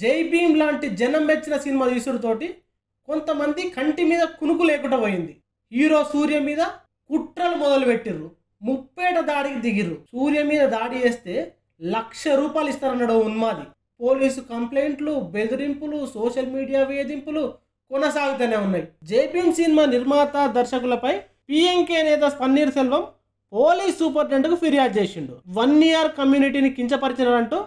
జై భీమ్ లాంటి జనం మెచ్చిన సినిమా తీసుడుతోటి కొంతమంది కంటి మీద కునుకు లేకుండా పోయింది. హీరో సూర్య మీద కుట్రలు మొదలు పెట్టిర్రు ముప్పేట దాడికి దిగిర్రు. సూర్య మీద దాడి చేస్తే లక్ష రూపాయలు ఇస్తారన్నాడు ఉన్మాది. పోలీసు కంప్లైంట్లు బెదిరింపులు సోషల్ మీడియా వేధింపులు కొనసాగుతూనే ఉన్నాయి. జేపీఎం సినిమా నిర్మాత దర్శకులపై పిఎంకే నేత పన్నీర్ సెల్వం పోలీస్ సూపరింటెండెంట్కు ఫిర్యాదు చేసిండు. వన్ ఇయర్ కమ్యూనిటీని కించపరిచినారంటూ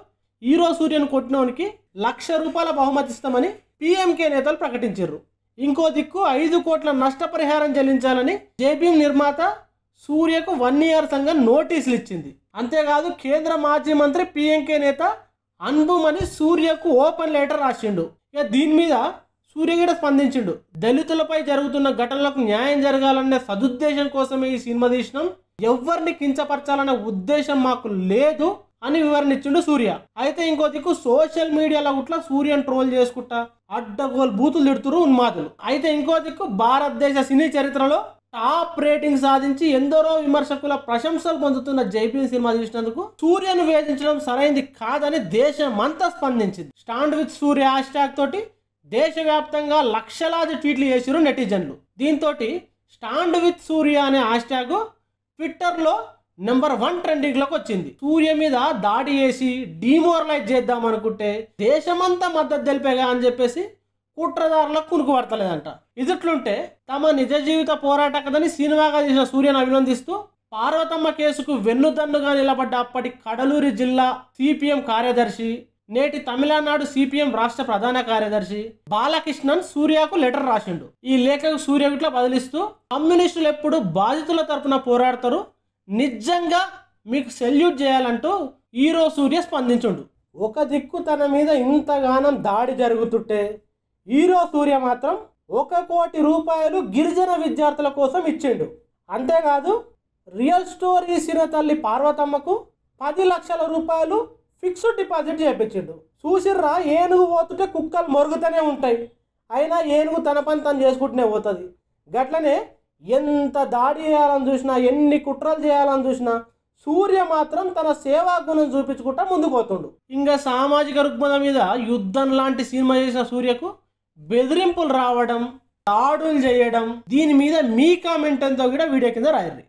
హీరో సూర్యను కొట్టినోనికి లక్ష రూపాయల బహుమతి ఇస్తామని పీఎంకే నేతలు ప్రకటించారు. ఇంకో దిక్కు ఐదు కోట్ల నష్టపరిహారం చెల్లించాలని జేపీఎం నిర్మాత సూర్యకు వన్ ఇయర్ సంఘం నోటీసులు ఇచ్చింది. అంతేకాదు కేంద్ర మాజీ మంత్రి పీఎంకే నేత అన్బుమని సూర్యకు ఓపెన్ లెటర్ రాసిండు. ఇక దీని మీద సూర్యగడ స్పందించిండు. దళితులపై జరుగుతున్న ఘటనలకు న్యాయం జరగాలనే సదుద్దేశం కోసమే ఈ సినిమా తీసినాం. ఎవరిని కించపరచాలనే ఉద్దేశం మాకు లేదు. అని వివరణ ఇచ్చిండు సూర్య. అయితే ఇంకో దిక్కు సోషల్ మీడియాలో గుట్ల సూర్యను ట్రోల్ చేసుకుంటా అడ్డగోలు బూతులు తిడుతురు ఉన్మాదులు. అయితే ఇంకో దిక్కు భారతదేశ సినీ చరిత్రలో టాప్ రేటింగ్ సాధించి ఎందరో విమర్శకుల ప్రశంసలు పొందుతున్న జైపీ సినిమా చూసినందుకు సూర్యను వేధించడం సరైంది కాదని దేశం అంతా స్పందించింది. Stand with Surya hashtag తోటి దేశవ్యాప్తంగా లక్షలాది ట్వీట్లు చేసిరు నెటిజన్లు. దీంతో స్టాండ్ విత్ సూర్య అనే హ్యాష్ ట్యాగ్ ట్విట్టర్లో నెంబర్ వన్ ట్రెండింగ్లోకి వచ్చింది. సూర్య మీద దాడి చేసి డిమోరలైజ్ చేద్దాం అనుకుంటే దేశమంతా మద్దతు తెలిపేగా అని చెప్పేసి కుట్రదారులకు కునుకు పడతలేదంట. ఇదిట్లుంటే తమ నిజ జీవిత పోరాట కథని సినిమాగా చేసిన సూర్యను అభినందిస్తూ పార్వతమ్మ కేసుకు వెన్నుదన్నుగా నిలబడ్డ అప్పటి కడలూరి జిల్లా సిపిఎం కార్యదర్శి నేటి తమిళనాడు సిపిఎం రాష్ట్ర ప్రధాన కార్యదర్శి బాలకృష్ణన్ సూర్యకు లెటర్ రాసిండు. ఈ లేఖకు సూర్య ఇట్లా బదిలిస్తూ కమ్యూనిస్టులు ఎప్పుడు బాధితుల తరపున పోరాడతారు నిజంగా మీకు సెల్యూట్ చేయాలంటూ హీరో సూర్య స్పందించుండు. ఒక దిక్కు తన మీద ఇంతగానం దాడి జరుగుతుంటే హీరో సూర్య మాత్రం ఒక కోటి రూపాయలు గిరిజన విద్యార్థుల కోసం ఇచ్చిండు. అంతేకాదు రియల్ స్టోరీ సిన తల్లి పార్వతమ్మకు పది లక్షల రూపాయలు ఫిక్స్డ్ డిపాజిట్ చేయించిండు చూసిర్రా ఏనుగు పోతుంటే కుక్కలు మొరుగుతూనే ఉంటాయి. అయినా ఏనుగు తన పని తను చేసుకుంటూనే పోతుంది. గట్లనే ఎంత దాడి చేయాలని చూసినా ఎన్ని కుట్రలు చేయాలని చూసినా సూర్య మాత్రం తన సేవా గుణం చూపించుకుంటా ముందుకు పోతుండు. ఇంకా సామాజిక రుగ్మత మీద యుద్ధం లాంటి సినిమా చేసిన సూర్యకు బెదిరింపులు రావడం దాడులు చేయడం దీని మీద మీ కామెంట్ ఎంతో కూడా వీడియో కింద రాయండి